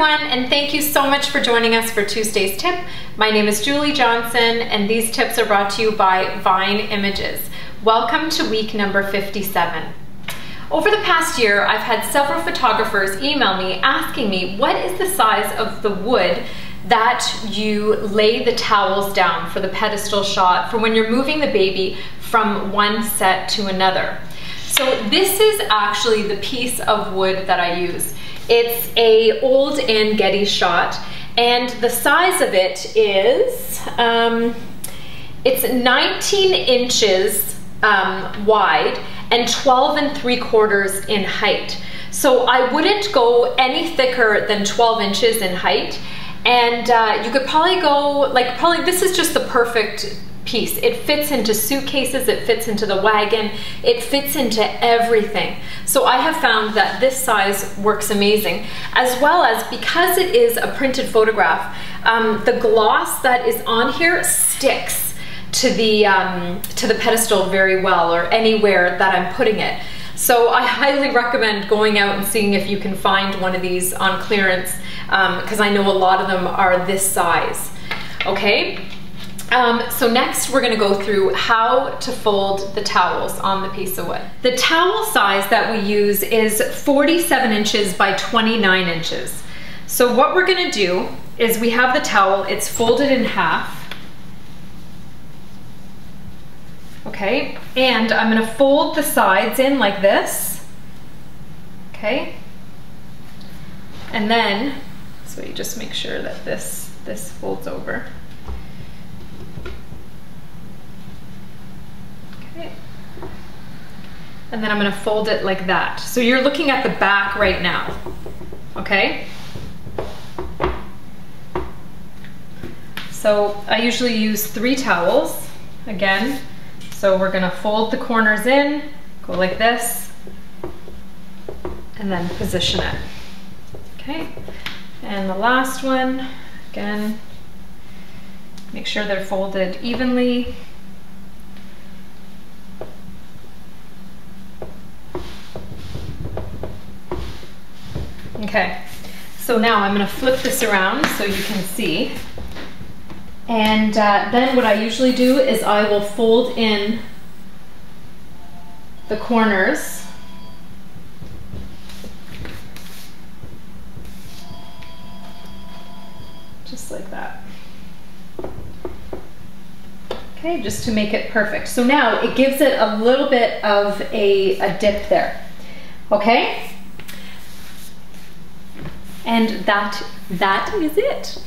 everyone, and thank you so much for joining us for Tuesday's tip. My name is Julie Johnson, and these tips are brought to you by Vine Images. Welcome to week number 57. Over the past year, I've had several photographers email me asking me what is the size of the wood that you lay the towels down for the pedestal shot for when you're moving the baby from one set to another. So this is actually the piece of wood that I use. It's a old Anne Geddes shot and the size of it is, um, it's 19 inches um, wide and 12 and 3 quarters in height. So I wouldn't go any thicker than 12 inches in height and uh, you could probably go like probably this is just the perfect piece. It fits into suitcases, it fits into the wagon, it fits into everything. So I have found that this size works amazing, as well as because it is a printed photograph, um, the gloss that is on here sticks to the, um, to the pedestal very well or anywhere that I'm putting it. So I highly recommend going out and seeing if you can find one of these on clearance because um, I know a lot of them are this size. Okay, um, so next we're gonna go through how to fold the towels on the piece of wood. The towel size that we use is 47 inches by 29 inches. So what we're gonna do is we have the towel, it's folded in half. Okay, and I'm gonna fold the sides in like this. Okay, and then, so you just make sure that this, this folds over. And then I'm gonna fold it like that. So you're looking at the back right now, okay? So I usually use three towels, again. So we're gonna fold the corners in, go like this, and then position it, okay? And the last one, again, make sure they're folded evenly. Okay, so now I'm gonna flip this around so you can see. And uh, then what I usually do is I will fold in the corners just like that. Okay, just to make it perfect. So now it gives it a little bit of a, a dip there. Okay? And that, that is it.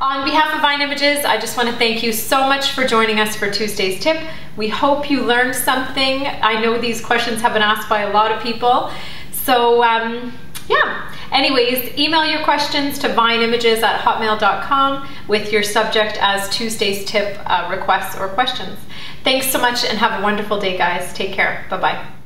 On behalf of Vine Images, I just want to thank you so much for joining us for Tuesday's tip. We hope you learned something. I know these questions have been asked by a lot of people. So um, yeah, anyways, email your questions to vineimages at hotmail.com with your subject as Tuesday's tip uh, requests or questions. Thanks so much and have a wonderful day, guys. Take care. Bye-bye.